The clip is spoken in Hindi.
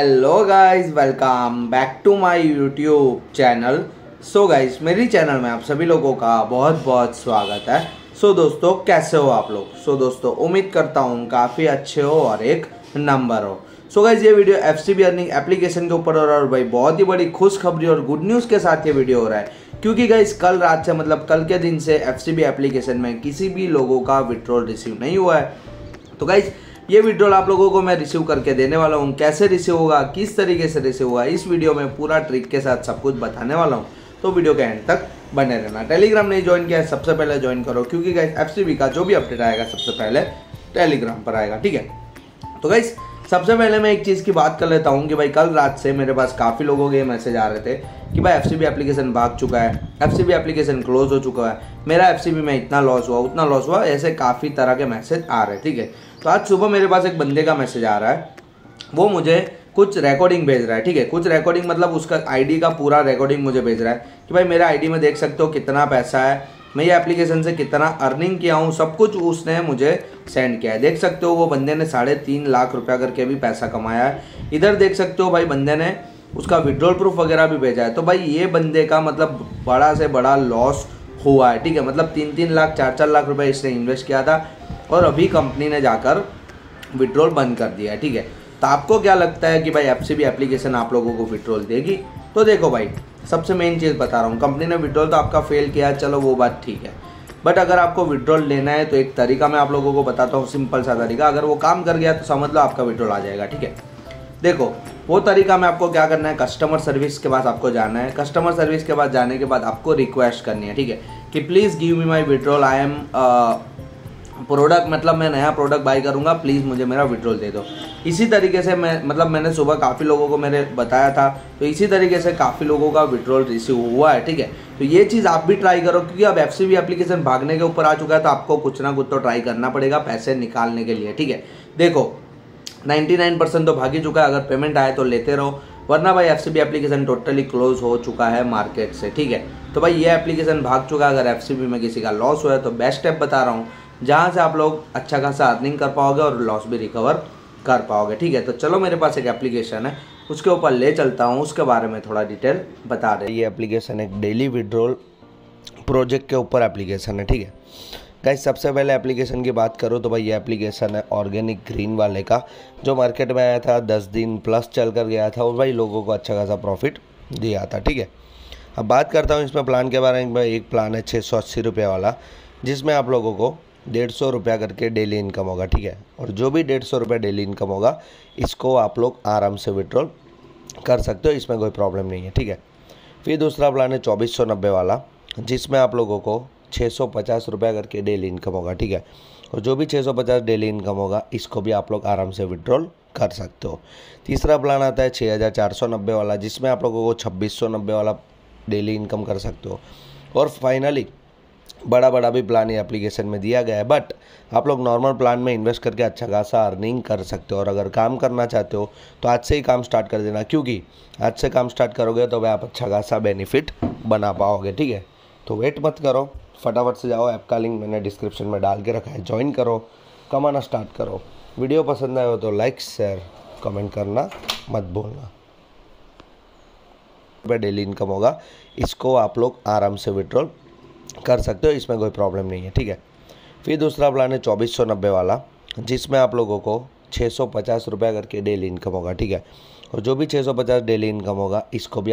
Hello guys welcome back to my YouTube channel so guys मेरी चैनल में आप सभी लोगों का बहुत बहुत स्वागत है। सो so, दोस्तों कैसे हो आप लोग? सो so, दोस्तों उम्मीद करता हूँ काफ़ी अच्छे हो और एक नंबर हो। सो so, गाइज़ ये video F C B earning application के ऊपर हो रहा है और भाई बहुत ही बड़ी खुशखबरी और गुड न्यूज़ के साथ ये वीडियो हो रहा है। क्योंकि गाइज़ कल रात से मतलब कल के दिन से एफ़ सी बी एप्लीकेशन में किसी भी लोगों का विड्रॉल रिसीव नहीं हुआ है। तो गाइज़ ये विड्रॉल आप लोगों को मैं रिसीव करके देने वाला हूँ। कैसे रिसीव होगा, किस तरीके से रिसीव होगा, इस वीडियो में पूरा ट्रिक के साथ सब कुछ बताने वाला हूँ। तो वीडियो के एंड तक बने रहना। टेलीग्राम नहीं ज्वाइन किया है, सबसे पहले ज्वाइन करो, क्योंकि एफ़ एफ़ का जो भी अपडेट आएगा, सबसे पहले टेलीग्राम पर आएगा, ठीक है? तो गाइस सबसे पहले मैं एक चीज़ की बात कर लेता हूँ कि भाई कल रात से मेरे पास काफ़ी लोगों के मैसेज आ रहे थे कि भाई एफ़ सी एप्लीकेशन भाग चुका है एफ़ सी एप्लीकेशन क्लोज हो चुका है। मेरा एफ़ सी में इतना लॉस हुआ, उतना लॉस हुआ, ऐसे काफ़ी तरह के मैसेज आ रहे हैं ठीक है? तो आज सुबह मेरे पास एक बंदे का मैसेज आ रहा है। वो मुझे कुछ रिकॉर्डिंग भेज रहा है, ठीक है? कुछ रिकॉर्डिंग मतलब उसका आईडी का पूरा रिकॉर्डिंग मुझे भेज रहा है कि भाई मेरा आईडी में देख सकते हो कितना पैसा है मैं ये एप्लीकेशन से कितना अर्निंग किया हूँ, सब कुछ उसने मुझे सेंड किया है। देख सकते हो वो बंदे ने साढ़े तीन लाख रुपया करके भी पैसा कमाया है। इधर देख सकते हो भाई बंदे ने उसका विड्रॉल प्रूफ वगैरह भी भेजा है। तो भाई ये बंदे का मतलब बड़ा से बड़ा लॉस हुआ है, ठीक है? मतलब तीन तीन लाख चार चार लाख रुपए इसने इन्वेस्ट किया था और अभी कंपनी ने जाकर विड्रॉल बंद कर दिया है, ठीक है? तो आपको क्या लगता है कि भाई एफ़ एप्लीकेशन आप लोगों को विड्रॉल देगी? तो देखो भाई, सबसे मेन चीज़ बता रहा हूँ। कंपनी ने विड्रॉल तो आपका फेल किया चलो वो बात ठीक है। बट अगर आपको विड्रॉल लेना है तो एक तरीका मैं आप लोगों को बताता हूँ सिंपल सा तरीका। अगर वो काम कर गया तो समझ लो आपका विड्रॉल आ जाएगा, ठीक है? देखो, वो तरीका में आपको क्या करना है कस्टमर सर्विस के पास आपको जाना है। कस्टमर सर्विस के पास जाने के बाद आपको रिक्वेस्ट करनी है, ठीक है? कि please give me my withdrawal I am product मतलब मैं नया प्रोडक्ट बाई करूँगा प्लीज़ मुझे मेरा विड्रॉल दे दो। इसी तरीके से मैं मतलब मैंने सुबह काफ़ी लोगों को मैंने बताया था तो इसी तरीके से काफ़ी लोगों का विड्रॉल रिसीव हुआ है, ठीक है? तो ये चीज़ आप भी ट्राई करो, क्योंकि अब एफसीबी एप्लीकेशन भागने के ऊपर आ चुका है तो आपको कुछ ना कुछ तो ट्राई करना पड़ेगा पैसे निकालने के लिए, ठीक है? देखो 99 परसेंट तो भागी चुका है, अगर पेमेंट आए तो लेते रहो, वरना भाई एफसीबी एप्लीकेशन टोटली क्लोज हो चुका है मार्केट से, ठीक है? तो भाई ये एप्लीकेशन भाग चुका है, अगर एफसीबी में किसी का लॉस हुआ है तो बेस्ट स्टेप बता रहा हूँ जहाँ से आप लोग अच्छा खासा अर्निंग कर पाओगे और लॉस भी रिकवर कर पाओगे, ठीक है? तो चलो, मेरे पास एक एप्लीकेशन है, उसके ऊपर ले चलता हूँ, उसके बारे में थोड़ा डिटेल बता दे ये एप्लीकेशन एक डेली विड्रोल प्रोजेक्ट के ऊपर एप्लीकेशन है, ठीक है? गाइस, सबसे पहले एप्लीकेशन की बात करूँ तो भाई, ये एप्लीकेशन है ऑर्गेनिक ग्रीन वाले का, जो मार्केट में आया था, दस दिन प्लस चल कर गया था, और भाई लोगों को अच्छा खासा प्रॉफिट दिया था, ठीक है? अब बात करता हूँ इसमें प्लान के बारे में एक प्लान है छः सौ अस्सी रुपये वाला, जिसमें आप लोगों को डेढ़ सौ रुपया करके डेली इनकम होगा, ठीक है? और जो भी डेढ़ सौ रुपया डेली इनकम होगा, इसको आप लोग आराम से विड्रॉल कर सकते हो, इसमें कोई प्रॉब्लम नहीं है, ठीक है? फिर दूसरा प्लान है चौबीस सौ नब्बे वाला, जिसमें आप लोगों को छः सौ पचास रुपया करके डेली इनकम होगा, ठीक है? और जो भी छः सौ पचास डेली इनकम होगा, इसको भी आप लोग आराम से विड्रॉल कर सकते हो। तीसरा प्लान आता है छः हज़ार चार सौ नब्बे वाला, जिसमें आप लोगों को छब्बीस सौ नब्बे वाला डेली इनकम कर सकते हो। और फाइनली बड़ा बड़ा भी प्लान ये एप्लीकेशन में दिया गया है बट आप लोग नॉर्मल प्लान में इन्वेस्ट करके अच्छा खासा अर्निंग कर सकते हो और अगर काम करना चाहते हो तो आज से ही काम स्टार्ट कर देना, क्योंकि आज से काम स्टार्ट करोगे तो भाई आप अच्छा खासा बेनिफिट बना पाओगे, ठीक है? तो वेट मत करो, फटाफट से जाओ ऐप का लिंक मैंने डिस्क्रिप्शन में डाल के रखा है ज्वाइन करो, कमाना स्टार्ट करो। वीडियो पसंद आए हो तो लाइक शेयर कमेंट करना मत भूलना। डेली इनकम होगा, इसको आप लोग आराम से विड्रॉल कर सकते हो, इसमें कोई प्रॉब्लम नहीं है, ठीक है? फिर दूसरा प्लान है चौबीस सौ नब्बे वाला, जिसमें आप लोगों को छः सौ पचास रुपया करके डेली इनकम होगा, ठीक है? और जो भी छः सौ पचास डेली इनकम होगा, इसको भी